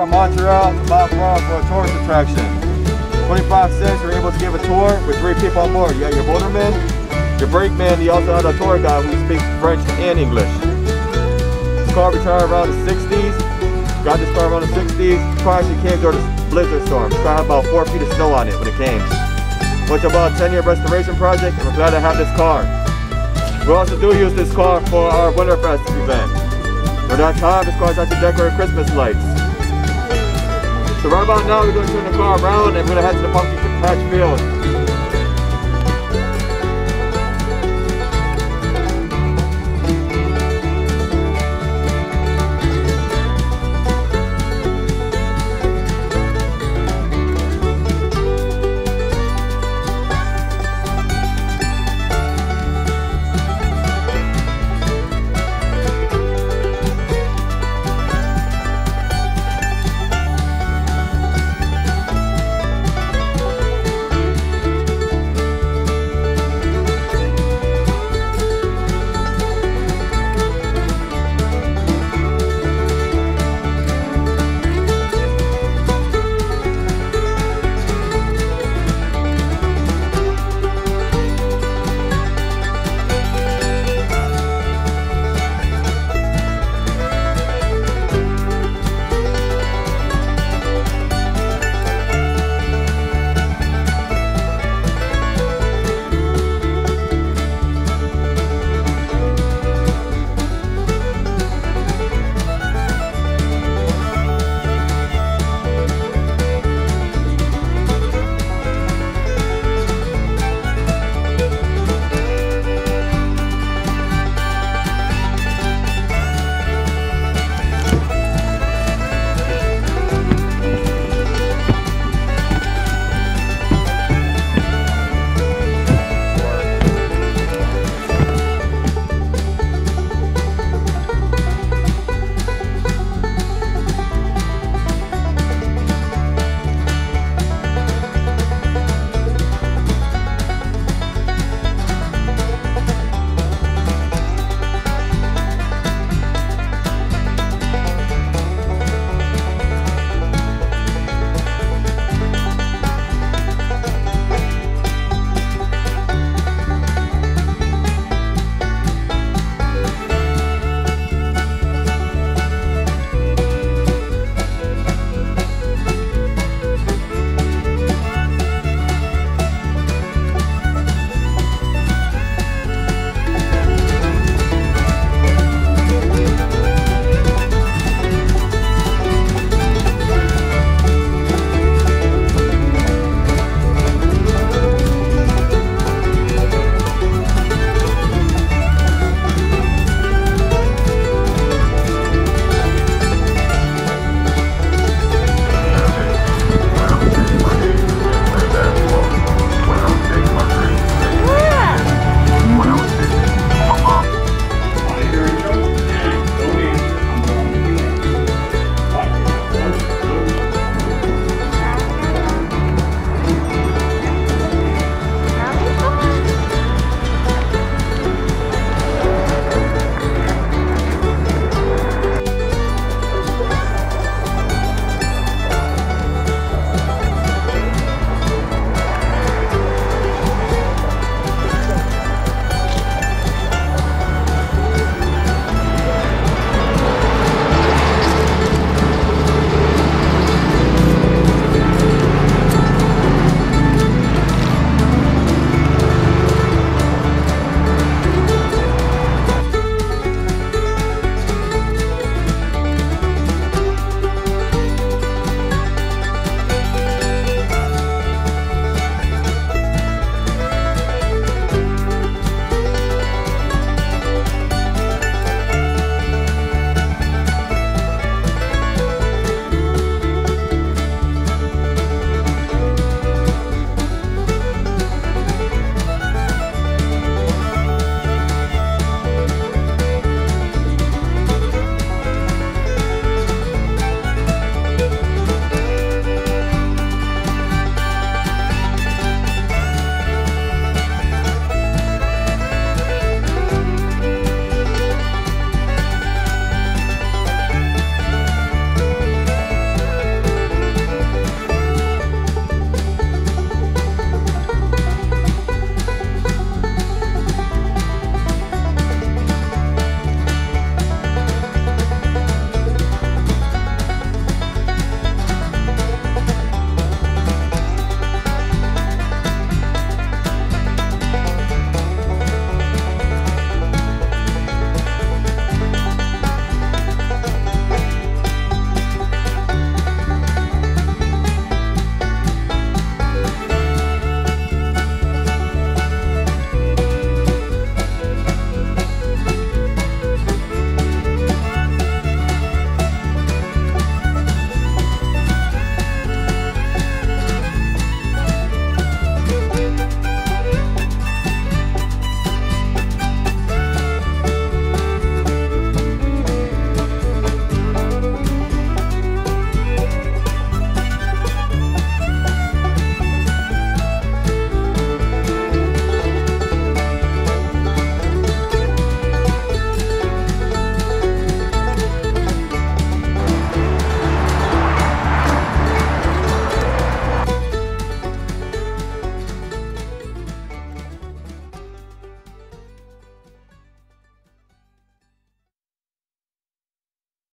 from Montreal to Mount for a tourist attraction. 25 cents, you're able to give a tour with three people on board. You got your motorman, your brakeman, you also have a tour guide who speaks French and English. This car retired around the 60s. Got this car around the 60s. This car came during a blizzard storm. This car had about four feet of snow on it when it came. To about a 10 year restoration project and we're glad to have this car. We also do use this car for our Winterfest event. For that time, this car is actually decorated Christmas lights. So right about now, we're going to turn the car around and we're going to head to the pumpkin patch field.